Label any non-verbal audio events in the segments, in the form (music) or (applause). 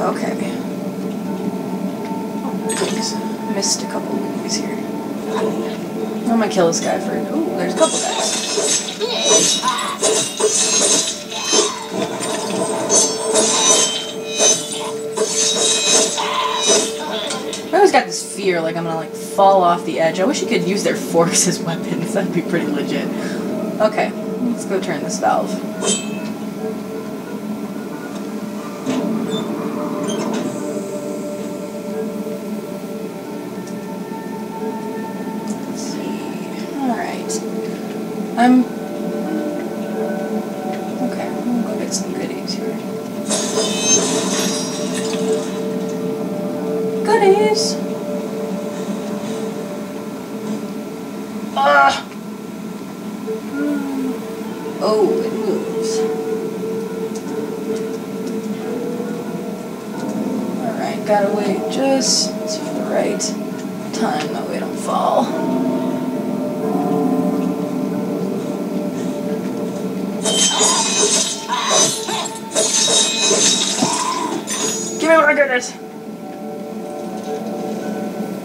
Okay. Oh. Missed a couple goodies here. I'm gonna kill this guy for. Ooh, there's a couple guys. I always got this fear like I'm gonna like fall off the edge. I wish you could use their forks as weapons. (laughs) That'd be pretty legit. Okay, let's go turn this valve. I'm. Okay, we'll go get some goodies here. Goodies! Ah! Oh, it moves. Alright, gotta wait just for the right time that we don't fall. Give me my goodness!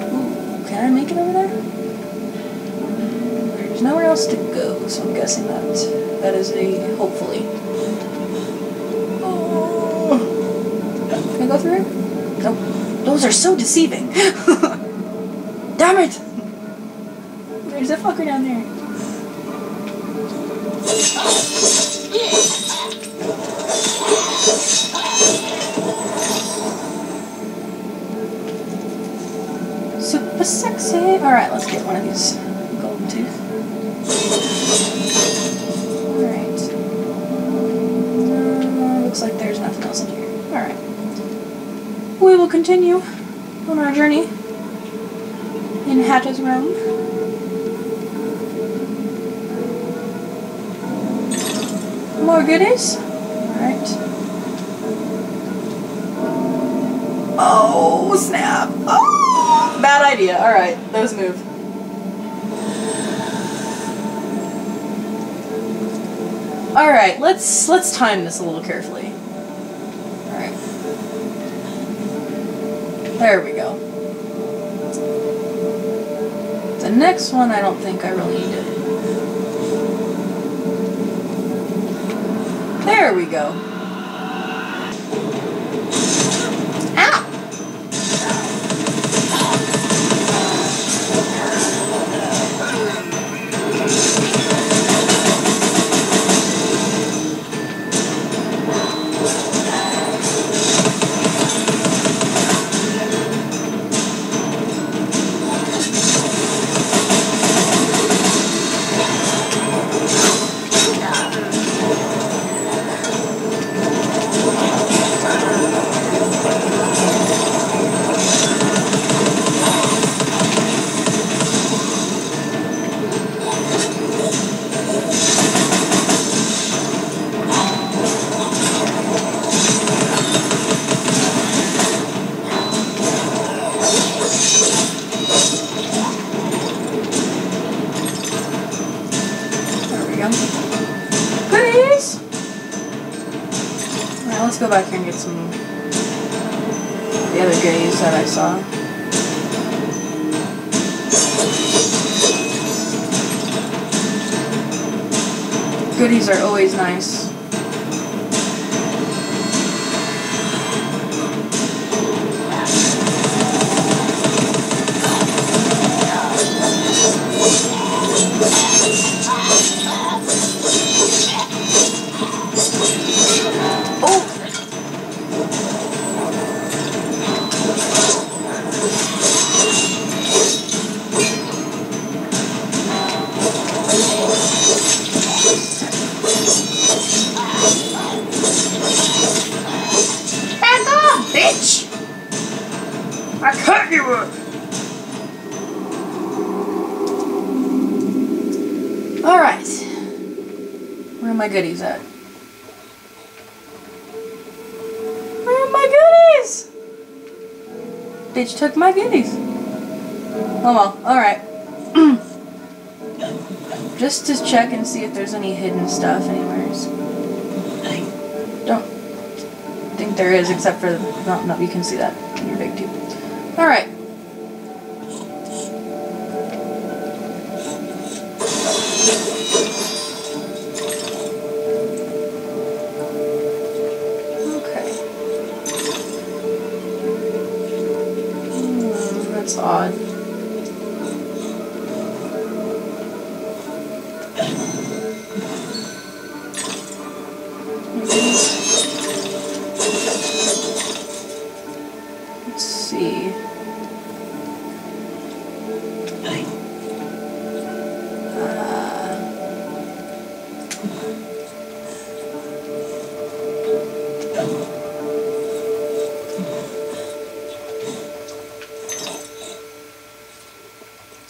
Ooh, can I make it over there? There's nowhere else to go, so I'm guessing that that is a hopefully. Can I go through? Nope. Those are so deceiving. (laughs) Damn it! There's a fucker down there. Super sexy. Alright, let's get one of these golden tooth. Alright. Uh, looks like there's nothing else in here. Alright. We will continue on our journey in Hatter's room. More goodies? Alright. Oh, snap. Oh, bad idea. Alright, those move. Alright, let's let's time this a little carefully. Alright. There we go. The next one I don't think I really need it. There we go. Go. Goodies! Alright, let's go back here and get some the other goodies that I saw. Goodies are always nice. Goodies at? Where are my goodies? Bitch took my goodies. Oh well, alright. (clears throat) Just to check and see if there's any hidden stuff anywhere. Don't think there is, except for no, no, you can see that in your big tube. All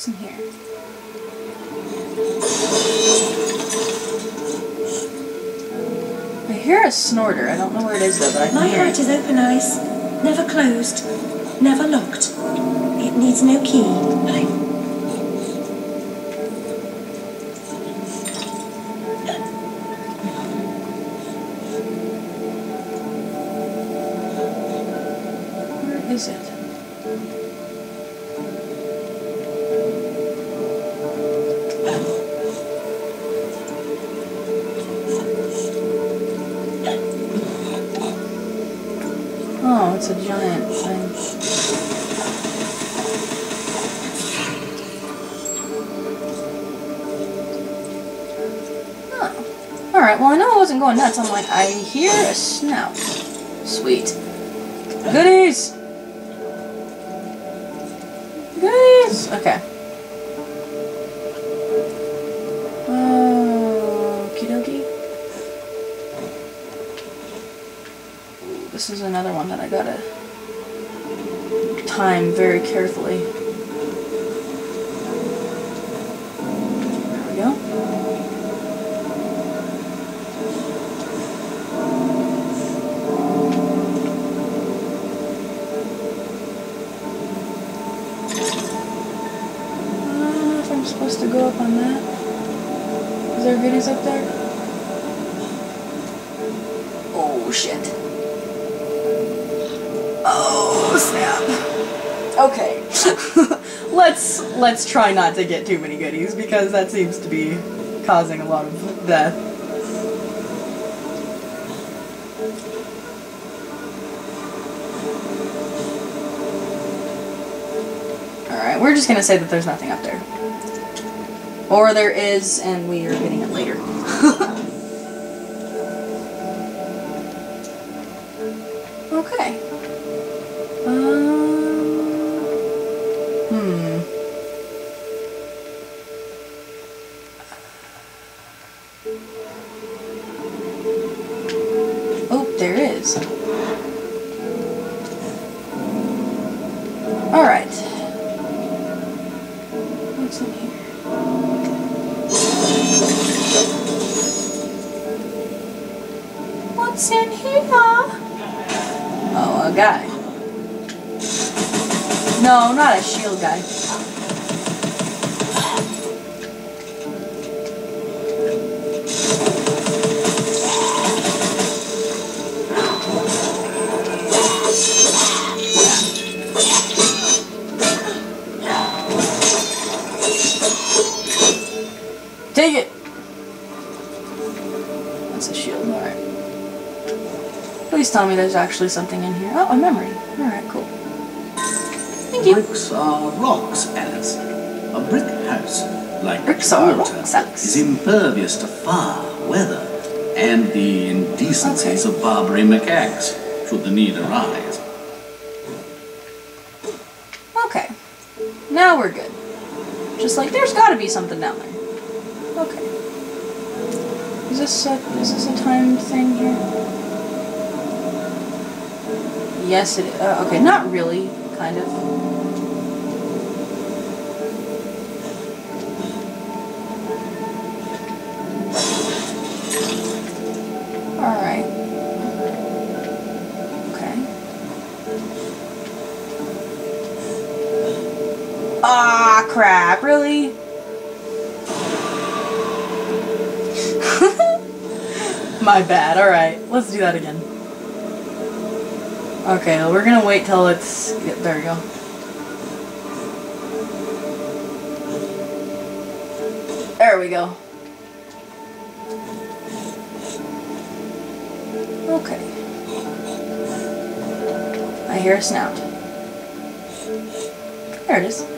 in here? I hear a snorter. I don't know where it is though, but I can My hear heart it. is open eyes, never closed, never locked. It needs no key. Where is it? Oh, it's a giant thing. Oh. Alright, well I know I wasn't going nuts. I'm like, I hear a snout. Sweet. Goodies! Goodies! Okay. This is another one that I gotta time very carefully. There we go. Know if I'm supposed to go up on that. Is there goodies up there? Oh shit. Okay. (laughs) let's let's try not to get too many goodies because that seems to be causing a lot of death. Alright, we're just gonna say that there's nothing up there. Or there is, and we are getting it later. (laughs) okay. Alright. What's in here? What's in here? Oh, a guy. No, not a shield guy. There's actually something in here. Oh, a memory. Alright, cool. Thank you. Bricks are rocks, Alice. A brick house, like Bricks are water, rocks, is impervious to fire, weather, and the indecencies of Barbary macaques, should the need arise. Okay. Now we're good. Just like there's got to be something down there. Okay. Is this a is this a timed thing here? Yes, it. Uh, okay, not really. Kind of. All right. Okay. Ah, crap, really? (laughs) My bad, alright. Let's do that again. Okay, well, we're gonna wait till it's. Yeah, there we go. There we go. Okay. I hear a snout. There it is.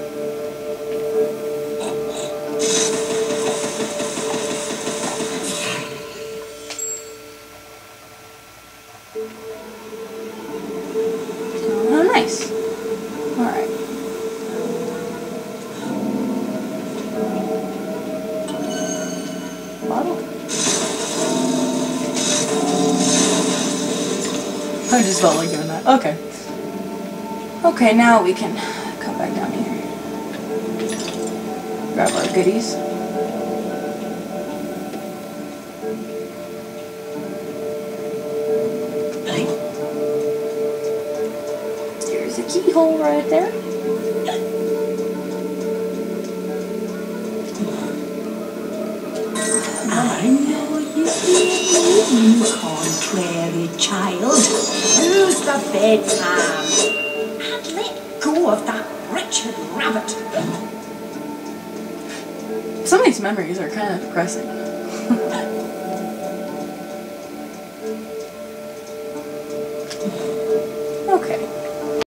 Oh, nice. Alright. Bottle? I just felt like doing that. Okay. Okay, now we can come back down here. Grab our goodies. Keyhole right there. I know you you contrary child. Use the bedtime and let go of that wretched rabbit. Some of these memories are kind of depressing. (laughs) okay.